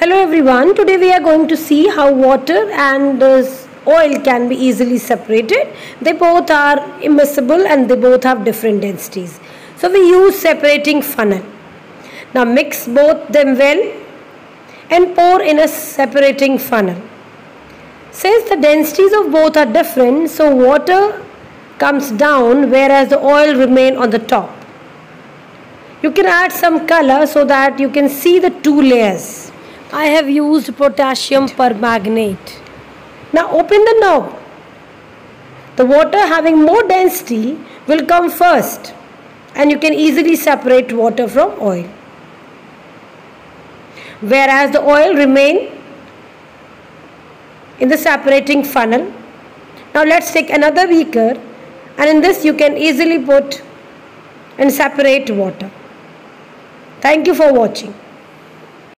Hello everyone, today we are going to see how water and oil can be easily separated. They both are immiscible and they both have different densities. So we use separating funnel. Now mix both them well and pour in a separating funnel. Since the densities of both are different, so water comes down whereas the oil remain on the top. You can add some color so that you can see the two layers. I have used potassium permanganate. Now open the knob. The water having more density will come first and you can easily separate water from oil. Whereas the oil remain in the separating funnel. Now let's take another beaker and in this you can easily put and separate water. Thank you for watching.